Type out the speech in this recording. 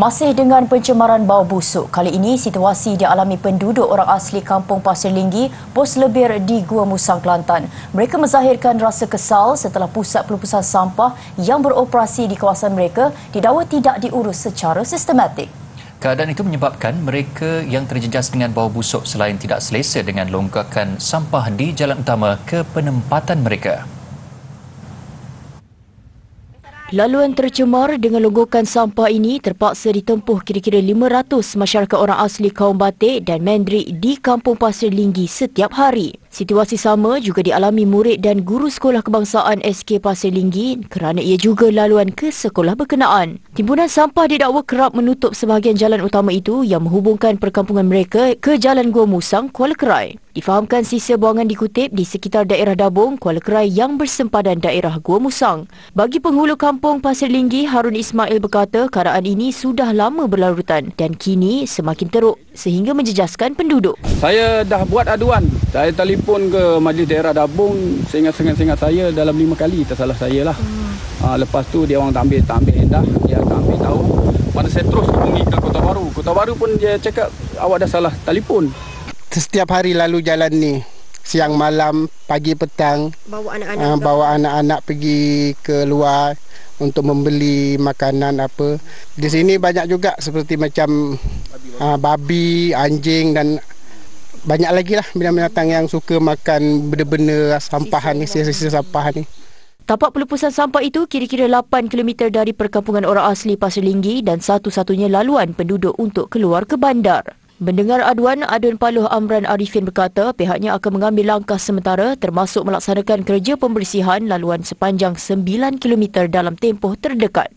Masih dengan pencemaran bau busuk, kali ini situasi dialami penduduk orang asli kampung Pasir Linggi, Pos Lebir di Gua Musang, Kelantan. Mereka menzahirkan rasa kesal setelah pusat pelupusan sampah yang beroperasi di kawasan mereka didakwa tidak diurus secara sistematik. Keadaan itu menyebabkan mereka yang terjejas dengan bau busuk selain tidak selesa dengan longgakan sampah di jalan utama ke penempatan mereka. Laluan tercemar dengan longgokan sampah ini terpaksa ditempuh kira-kira 500 masyarakat orang asli kaum Batik dan Mendrik di Kampung Pasir Linggi setiap hari. Situasi sama juga dialami murid dan guru sekolah kebangsaan SK Pasir Linggi kerana ia juga laluan ke sekolah berkenaan. Timbunan sampah didakwa kerap menutup sebahagian jalan utama itu yang menghubungkan perkampungan mereka ke Jalan Gua Musang, Kuala Kerai. Difahamkan sisa buangan dikutip di sekitar daerah Dabung, Kuala Kerai yang bersempadan daerah Gua Musang. Bagi penghulu kampung Pasir Linggi, Harun Ismail berkata keadaan ini sudah lama berlarutan dan kini semakin teruk sehingga menjejaskan penduduk. Saya dah buat aduan. Saya telefon ke majlis daerah Dabung seingat-seingat saya dalam lima kali tersalah saya lah. Hmm. Ha, lepas tu dia orang tak ambil, tak ambil dah. Dia tak ambil tahu. Mana saya terus hubungi ke Kota Baru. Kota Baru pun dia cakap awak dah salah telefon. Setiap hari lalu jalan ni. Siang malam, pagi petang. Bawa anak-anak. Uh, bawa anak-anak pergi ke luar untuk membeli makanan apa. Di sini banyak juga seperti macam uh, babi, anjing dan banyak lagi lah binatang-binatang yang suka makan benda-benda sampahan ni, sisa-sisa sampah ni. Tapak pelupusan sampah itu kira-kira 8 km dari perkampungan orang asli Pasir Linggi dan satu-satunya laluan penduduk untuk keluar ke bandar. Mendengar aduan, Adun Paluh Amran Arifin berkata pihaknya akan mengambil langkah sementara termasuk melaksanakan kerja pembersihan laluan sepanjang 9 km dalam tempoh terdekat.